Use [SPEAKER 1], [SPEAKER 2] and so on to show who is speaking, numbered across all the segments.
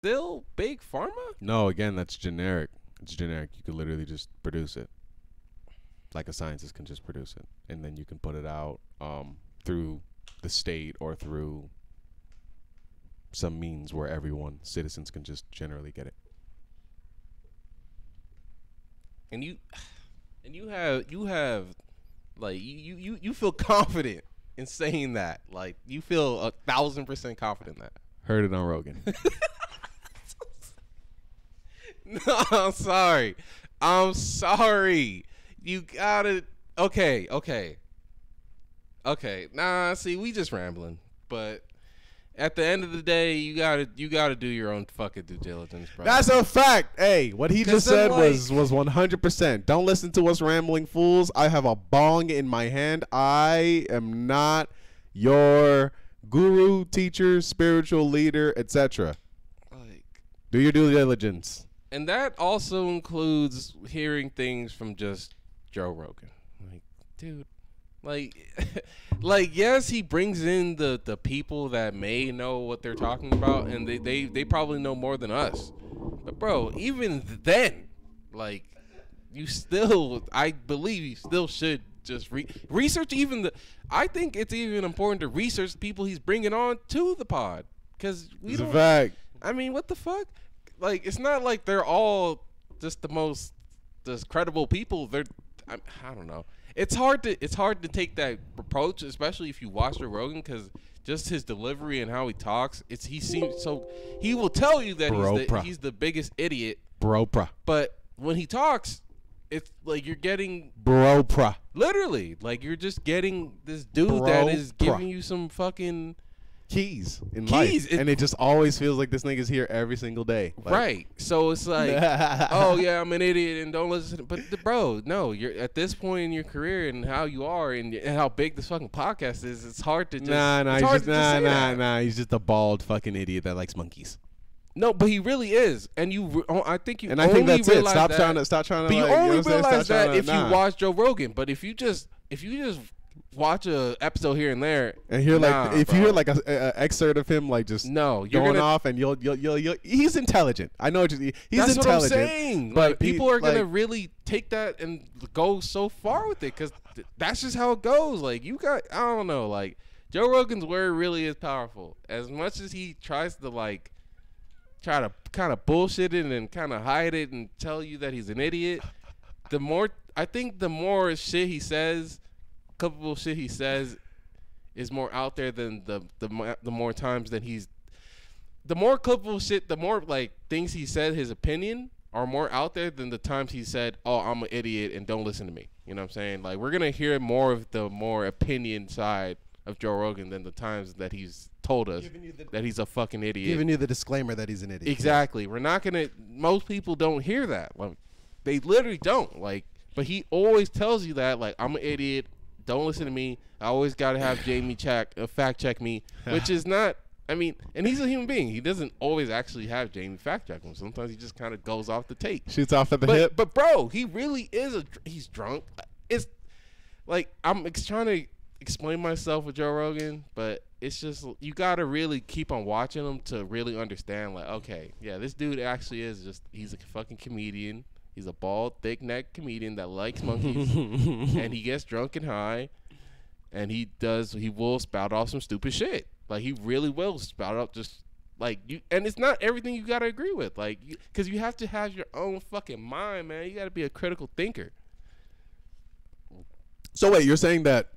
[SPEAKER 1] still big pharma?
[SPEAKER 2] No, again, that's generic. It's generic. You could literally just produce it. Like a scientist can just produce it. And then you can put it out um, through the state or through some means where everyone, citizens, can just generally get it.
[SPEAKER 1] And you and you have you have like you you you, feel confident in saying that. Like you feel a thousand percent confident in that.
[SPEAKER 2] Heard it on Rogan.
[SPEAKER 1] No, I'm sorry. I'm sorry. You gotta. Okay, okay, okay. Nah, see, we just rambling, but at the end of the day, you gotta you gotta do your own fucking due diligence, bro.
[SPEAKER 2] That's a fact. Hey, what he just said
[SPEAKER 1] like-
[SPEAKER 2] was was one hundred percent. Don't listen to us rambling fools. I have a bong in my hand. I am not your guru, teacher, spiritual leader, etc.
[SPEAKER 1] like,
[SPEAKER 2] Do your due diligence.
[SPEAKER 1] And that also includes hearing things from just Joe Rogan. Like, dude, like, like yes, he brings in the the people that may know what they're talking about, and they they they probably know more than us. But bro, even then, like, you still, I believe you still should just re- research even the. I think it's even important to research the people he's bringing on to the pod because we
[SPEAKER 2] It's a
[SPEAKER 1] don't.
[SPEAKER 2] fact.
[SPEAKER 1] I mean, what the fuck? Like, it's not like they're all just the most just credible people. They're, I, I don't know. It's hard to it's hard to take that approach, especially if you watch Joe Rogan, because just his delivery and how he talks, it's he seems so. He will tell you that he's the, he's the biggest idiot,
[SPEAKER 2] Bro pra.
[SPEAKER 1] but when he talks, it's like you're getting
[SPEAKER 2] Bro pra.
[SPEAKER 1] literally like you're just getting this dude that
[SPEAKER 2] Bro-pra.
[SPEAKER 1] is giving you some fucking
[SPEAKER 2] Keys in
[SPEAKER 1] Keys,
[SPEAKER 2] life.
[SPEAKER 1] it-
[SPEAKER 2] and it just always feels like this nigga's here every single day. Like,
[SPEAKER 1] right. So it's like, oh yeah, I'm an idiot and don't listen. But the, bro, no, you're at this point in your career and how you are and, and how big this fucking podcast is. It's hard to just
[SPEAKER 2] Nah, nah, just, nah, nah,
[SPEAKER 1] that.
[SPEAKER 2] nah. He's just a bald fucking idiot that likes monkeys.
[SPEAKER 1] No, but he really is, and you. oh, I think you.
[SPEAKER 2] And I think that's it. Stop
[SPEAKER 1] that-
[SPEAKER 2] trying to stop trying to.
[SPEAKER 1] But you
[SPEAKER 2] like, know
[SPEAKER 1] only
[SPEAKER 2] saying? Stop
[SPEAKER 1] realize that
[SPEAKER 2] to-
[SPEAKER 1] if
[SPEAKER 2] nah.
[SPEAKER 1] you watch Joe Rogan. But if you just if you just watch a episode here and there
[SPEAKER 2] and hear like
[SPEAKER 1] nah,
[SPEAKER 2] if you hear like a, a, excerpt of him like just
[SPEAKER 1] no, you're
[SPEAKER 2] going
[SPEAKER 1] gonna.
[SPEAKER 2] off and you'll, you'll you'll you'll he's intelligent. I know you, he's
[SPEAKER 1] that's
[SPEAKER 2] intelligent.
[SPEAKER 1] what I'm saying.
[SPEAKER 2] but
[SPEAKER 1] like
[SPEAKER 2] he-
[SPEAKER 1] people are gonna
[SPEAKER 2] like-
[SPEAKER 1] really take that and go so far with it because th- that's just how it goes. Like you got, I don't know. Like Joe Rogan's word really is powerful. As much as he tries to like try to kind of bullshit it and kind of hide it and tell you that he's an idiot, the more I think the more shit he says, couple of shit he says, is more out there than the the the more times that he's the more clipable shit, the more like things he said, his opinion are more out there than the times he said, "Oh, I'm an idiot and don't listen to me." You know what I'm saying? Like we're gonna hear more of the more opinion side of Joe Rogan than the times that he's told us that he's a fucking idiot.
[SPEAKER 3] Giving you the disclaimer that he's an idiot.
[SPEAKER 1] Exactly. We're not gonna. Most people don't hear that. Like, they literally don't. Like, but he always tells you that. Like, I'm an idiot. Don't listen to me. I always gotta have Jamie check, uh, fact check me, which is not. I mean, and he's a human being. He doesn't always actually have Jamie fact check him. Sometimes he just kind of goes off the take.
[SPEAKER 2] shoots off at the
[SPEAKER 1] But
[SPEAKER 2] hip.
[SPEAKER 1] but bro, he really is a. He's drunk. It's like I'm ex- trying to explain myself with Joe Rogan, but it's just you got to really keep on watching him to really understand. Like, okay, yeah, this dude actually is just he's a fucking comedian. He's a bald, thick neck comedian that likes monkeys, and he gets drunk and high, and he does he will spout off some stupid shit. Like he really will spout out just like you, and it's not everything you gotta agree with. Like, because you, have to have your own fucking mind, man. You gotta be a critical thinker.
[SPEAKER 2] so wait, you're saying that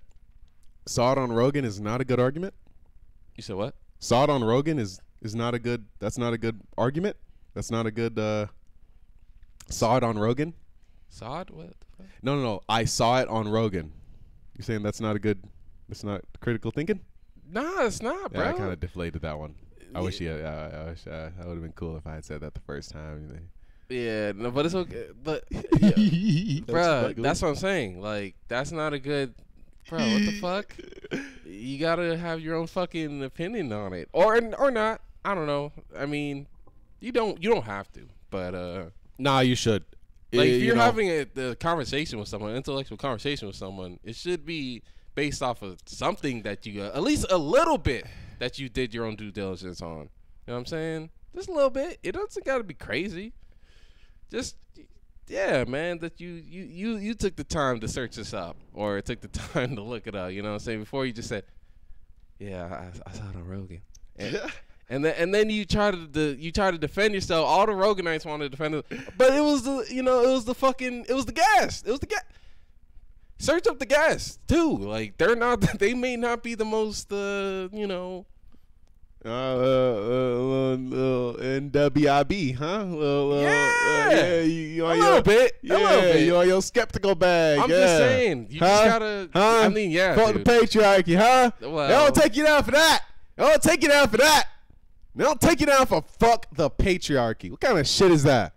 [SPEAKER 2] saw it on Rogan is not a good argument?
[SPEAKER 1] You said what?
[SPEAKER 2] Saw it on Rogan is is not a good. That's not a good argument. That's not a good. uh Saw it on Rogan.
[SPEAKER 1] Sod? What? the?
[SPEAKER 2] No, no, no. I saw it on Rogan. You're saying that's not a good. That's not critical thinking.
[SPEAKER 1] Nah, it's not, bro.
[SPEAKER 2] Yeah, I kind of deflated that one. I wish he. Had, uh, I wish uh, that would have been cool if I had said that the first time.
[SPEAKER 1] yeah, no, but it's okay. But
[SPEAKER 2] That's
[SPEAKER 1] bro, that's what I'm saying. Like, that's not a good. Bro, what the fuck? You gotta have your own fucking opinion on it, or or not. I don't know. I mean, you don't you don't have to, but uh,
[SPEAKER 2] Nah, you should.
[SPEAKER 1] like
[SPEAKER 2] Eh,
[SPEAKER 1] if
[SPEAKER 2] you
[SPEAKER 1] you're
[SPEAKER 2] know,
[SPEAKER 1] having a the conversation with someone, intellectual conversation with someone, it should be based off of something that you uh, at least a little bit that you did your own due diligence on. You know what I'm saying? Just a little bit. It doesn't got to be crazy. Just yeah, man. That you you you you took the time to search this up, or took the time to look it up. You know what I'm saying? Before you just said, yeah, I, I saw it on Rogan. And, and then and then you try to the you try to defend yourself. All the Roganites wanted to defend it, but it was the you know it was the fucking it was the gas. It was the gas. Search up the gas too. Like they're not they may not be the most uh you know
[SPEAKER 2] Uh, uh, uh, uh, NWIB, huh? Uh, uh,
[SPEAKER 1] Yeah.
[SPEAKER 2] uh, yeah, you, you
[SPEAKER 1] a little
[SPEAKER 2] your,
[SPEAKER 1] bit.
[SPEAKER 2] Yeah,
[SPEAKER 1] a little bit.
[SPEAKER 2] you on your skeptical bag.
[SPEAKER 1] I'm
[SPEAKER 2] yeah.
[SPEAKER 1] just saying. You
[SPEAKER 2] Huh?
[SPEAKER 1] just gotta.
[SPEAKER 2] Huh?
[SPEAKER 1] I mean, yeah.
[SPEAKER 2] Fuck the patriarchy, huh?
[SPEAKER 1] Well-
[SPEAKER 2] they don't take you down for that. They don't take you down for that. They don't take you down for fuck the patriarchy. What kind of shit is that?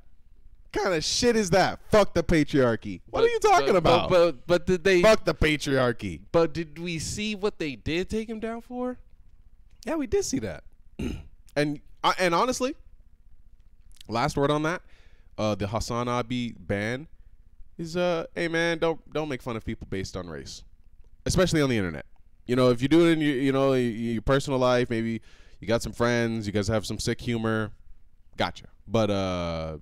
[SPEAKER 2] What kind of shit is that? Fuck the patriarchy. What
[SPEAKER 1] But-
[SPEAKER 2] are you talking
[SPEAKER 1] but-
[SPEAKER 2] about?
[SPEAKER 1] But, but did they?
[SPEAKER 2] fuck the patriarchy.
[SPEAKER 1] But did we see what they did take him down for?
[SPEAKER 2] Yeah, we did see that. and uh, and honestly, last word on that, uh, the Hasan Abi ban is uh, hey man, don't don't make fun of people based on race, especially on the internet. You know, if you do it in your you know your personal life, maybe you got some friends, you guys have some sick humor, gotcha. But uh,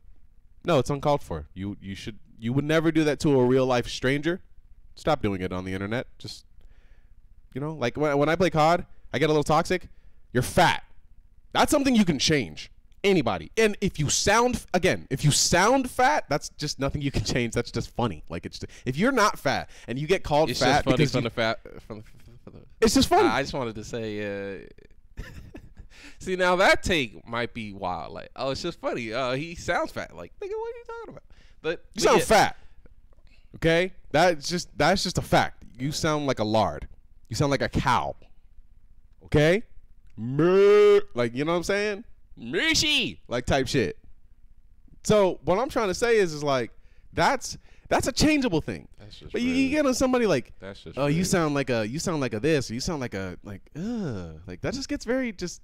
[SPEAKER 2] no, it's uncalled for. You you should you would never do that to a real life stranger. Stop doing it on the internet. Just you know, like when, when I play COD, I get a little toxic. You're fat. That's something you can change. Anybody. And if you sound again, if you sound fat, that's just nothing you can change. That's just funny. Like it's just, if you're not fat and you get called
[SPEAKER 1] It's
[SPEAKER 2] fat
[SPEAKER 1] just funny
[SPEAKER 2] because
[SPEAKER 1] from
[SPEAKER 2] you-
[SPEAKER 1] the fat. From the, from the,
[SPEAKER 2] it's just funny.
[SPEAKER 1] I, I just wanted to say. Uh, see, now that take might be wild. Like, oh, it's just funny. Uh, he sounds fat. Like, nigga, what are you talking about? But
[SPEAKER 2] you
[SPEAKER 1] but
[SPEAKER 2] sound
[SPEAKER 1] yeah,
[SPEAKER 2] fat. Okay? That's just that's just a fact. You sound like a lard. You sound like a cow. Okay? Like, you know what I'm saying?
[SPEAKER 1] Mushy.
[SPEAKER 2] like type shit. So what I'm trying to say is, is like that's that's a changeable thing.
[SPEAKER 1] That's just.
[SPEAKER 2] But you,
[SPEAKER 1] rude.
[SPEAKER 2] you get on somebody like,
[SPEAKER 1] That's just.
[SPEAKER 2] oh, you sound like a you sound like a this, or you sound like a like, ugh, like that just gets very just.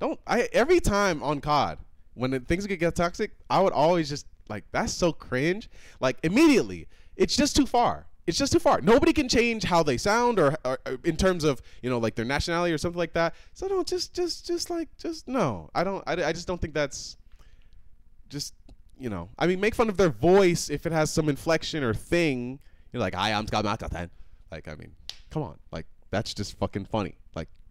[SPEAKER 2] Don't I every time on COD when things get, get toxic, I would always just like that's so cringe. Like immediately, it's just too far. It's just too far. Nobody can change how they sound or, or, or in terms of you know like their nationality or something like that. So don't just just just like just no. I don't. I, I just don't think that's just you know. I mean, make fun of their voice if it has some inflection or thing. You're like, I am Scott. Like, I mean, come on. Like, that's just fucking funny.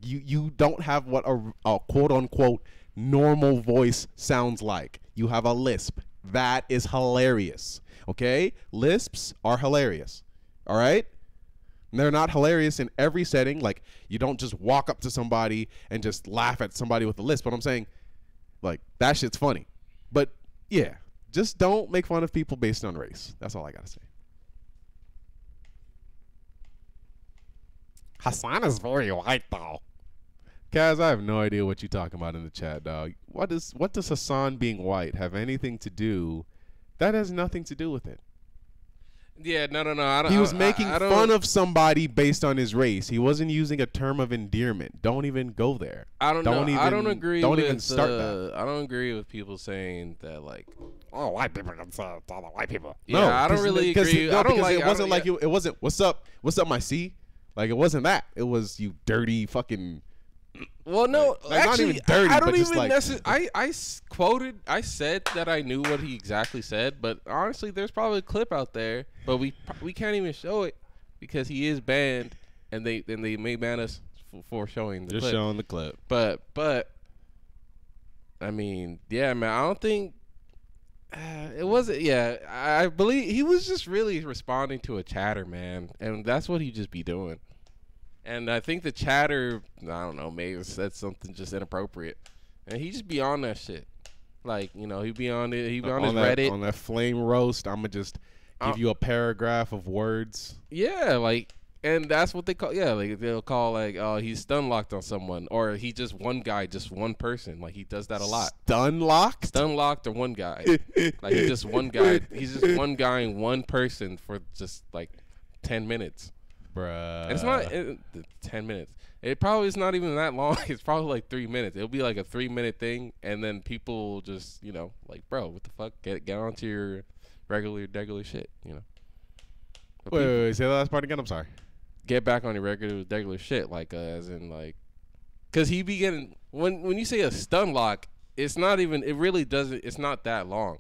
[SPEAKER 2] You you don't have what a, a quote unquote normal voice sounds like. You have a lisp. That is hilarious. Okay, lisps are hilarious. All right. They're not hilarious in every setting. Like, you don't just walk up to somebody and just laugh at somebody with a lisp. But I'm saying, like, that shit's funny. But yeah, just don't make fun of people based on race. That's all I gotta say. Hasan is very white though. Kaz, I have no idea what you're talking about in the chat, dog. What does what does Hasan being white have anything to do? That has nothing to do with it.
[SPEAKER 1] Yeah, no, no, no. I don't.
[SPEAKER 2] He was
[SPEAKER 1] I-
[SPEAKER 2] making
[SPEAKER 1] I, I don't,
[SPEAKER 2] fun of somebody based on his race. He wasn't using a term of endearment. Don't even go there.
[SPEAKER 1] I don't,
[SPEAKER 2] don't
[SPEAKER 1] know. I don't agree.
[SPEAKER 2] don't
[SPEAKER 1] with,
[SPEAKER 2] even start that.
[SPEAKER 1] uh, I don't agree with people saying that like.
[SPEAKER 3] Oh, white people can say all the white people.
[SPEAKER 1] Yeah, I don't
[SPEAKER 2] 'cause-
[SPEAKER 1] really
[SPEAKER 2] 'cause
[SPEAKER 1] agree.
[SPEAKER 2] no,
[SPEAKER 1] I don't
[SPEAKER 2] because
[SPEAKER 1] like.
[SPEAKER 2] It wasn't
[SPEAKER 1] don't-
[SPEAKER 2] like
[SPEAKER 1] yeah.
[SPEAKER 2] you. It wasn't. What's up? What's up, my C? Like it wasn't that. It was you dirty fucking.
[SPEAKER 1] Well, no,
[SPEAKER 2] Like, not
[SPEAKER 1] actually,
[SPEAKER 2] even dirty,
[SPEAKER 1] I, don't even
[SPEAKER 2] like-
[SPEAKER 1] necessarily. I I quoted. I said that I knew what he exactly said, but honestly, there's probably a clip out there, but we we can't even show it because he is banned, and they and they may ban us f- for showing the
[SPEAKER 2] Just
[SPEAKER 1] clip.
[SPEAKER 2] showing the clip.
[SPEAKER 1] But but I mean, yeah, man. I don't think uh, it wasn't. Yeah, I I believe he was just really responding to a chatter, man, and that's what he just be doing. And I think the chatter, I don't know, maybe said something just inappropriate, and he just be on that shit. Like you know, he'd be on it. He'd be on, his
[SPEAKER 2] that,
[SPEAKER 1] Reddit.
[SPEAKER 2] on that flame roast, I'm gonna just give
[SPEAKER 1] Uh,
[SPEAKER 2] you a paragraph of words.
[SPEAKER 1] Yeah, like, and that's what they call. Yeah, like they'll call like, oh, he's stun locked on someone, or he just one guy, just one person. Like he does that a lot.
[SPEAKER 2] Stun locked.
[SPEAKER 1] Stun locked or one guy. like he's just one guy. He's just one guy and one person for just like ten minutes.
[SPEAKER 2] Bruh.
[SPEAKER 1] And it's not uh, ten minutes. It probably is not even that long. It's probably like three minutes. It'll be like a three minute thing, and then people just you know like, bro, what the fuck? Get get onto your regular regular shit. You know. But
[SPEAKER 2] Wait,
[SPEAKER 1] people-
[SPEAKER 2] wait, wait, say the last part again. I'm sorry.
[SPEAKER 1] get back on your regular regular shit like uh, as in like because he be getting when when you say a stun lock it's not even. It really doesn't. It's not that long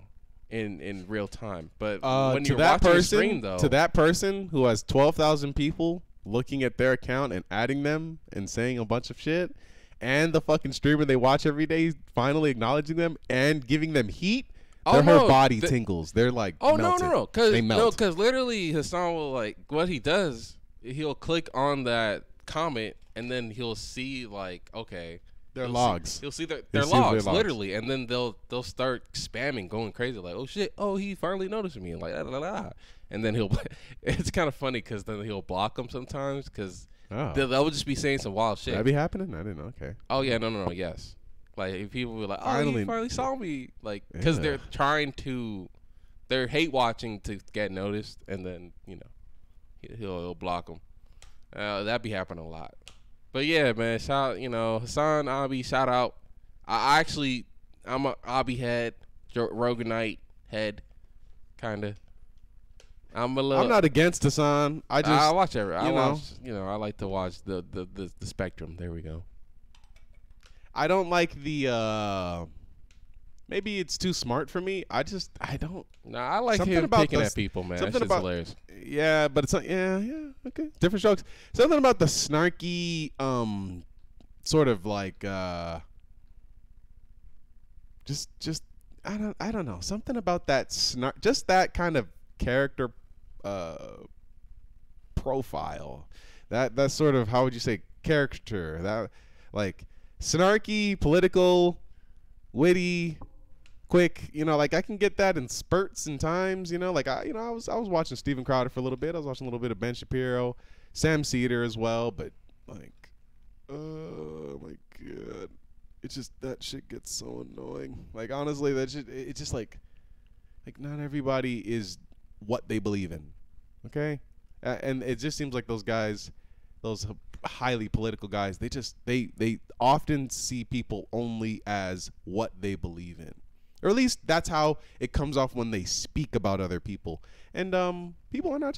[SPEAKER 1] in in real time. But
[SPEAKER 2] Uh,
[SPEAKER 1] when
[SPEAKER 2] to
[SPEAKER 1] you're
[SPEAKER 2] that
[SPEAKER 1] watching
[SPEAKER 2] person,
[SPEAKER 1] stream, though,
[SPEAKER 2] to that person who has twelve thousand people looking at their account and adding them and saying a bunch of shit, and the fucking streamer they watch every day finally acknowledging them and giving them heat,
[SPEAKER 1] Oh,
[SPEAKER 2] their
[SPEAKER 1] no,
[SPEAKER 2] whole body
[SPEAKER 1] the-
[SPEAKER 2] tingles. They're like,
[SPEAKER 1] Oh
[SPEAKER 2] melted.
[SPEAKER 1] no no no! Cause
[SPEAKER 2] they
[SPEAKER 1] no, cause literally Hasan will like what he does. He'll click on that comment and then he'll see like okay.
[SPEAKER 2] Their
[SPEAKER 1] he'll
[SPEAKER 2] logs.
[SPEAKER 1] See, he'll see their, logs,
[SPEAKER 2] logs.
[SPEAKER 1] literally, and then they'll they'll start spamming, going crazy, like oh shit, oh he finally noticed me, and like la, la, la. and then he'll. It's kind of funny because then he'll block them sometimes because
[SPEAKER 2] Oh.
[SPEAKER 1] they'll, they'll just be saying some wild shit.
[SPEAKER 2] that be happening? I didn't know. Okay.
[SPEAKER 1] Oh yeah, no, no, no, yes. Like if people were like, "Oh,
[SPEAKER 2] Finally-
[SPEAKER 1] you finally saw me," like because
[SPEAKER 2] Yeah.
[SPEAKER 1] they're trying to, they're hate watching to get noticed, and then you know, he- he'll he'll block them. Uh, that be happening a lot. But yeah, man, shout you know Hasan Abi, shout out. I actually I'm a Abi head, Roganite head, kind of. I'm a little.
[SPEAKER 2] I'm not against Hasan. I just
[SPEAKER 1] I watch every. I
[SPEAKER 2] you know.
[SPEAKER 1] watch. You know, I like to watch the the the, the spectrum. There we go.
[SPEAKER 2] I don't like the. uh Maybe it's too smart for me. I just I don't.
[SPEAKER 1] Nah, I like
[SPEAKER 2] Something
[SPEAKER 1] him
[SPEAKER 2] about
[SPEAKER 1] picking
[SPEAKER 2] the-
[SPEAKER 1] at people, man.
[SPEAKER 2] Something about-
[SPEAKER 1] hilarious.
[SPEAKER 2] Yeah, but it's not. Yeah, yeah. Okay, different strokes. Something about the snarky, um, sort of like, uh, just, just, I don't, I don't know. Something about that snark, just that kind of character, uh, profile. That that's sort of how would you say character? That like snarky, political, witty, quick. You know, like I can get that in spurts and times. You know, like I, you know, I was I was watching Steven Crowder for a little bit. I was watching a little bit of Ben Shapiro, Sam Seder as well. But like, oh my god, it just that shit gets so annoying. Like honestly, that shit, it, it's just like, like not everybody is what they believe in. Okay, uh, and it just seems like those guys, those highly political guys, they just they they often see people only as what they believe in, or at least that's how it comes off when they speak about other people. And um, people are not just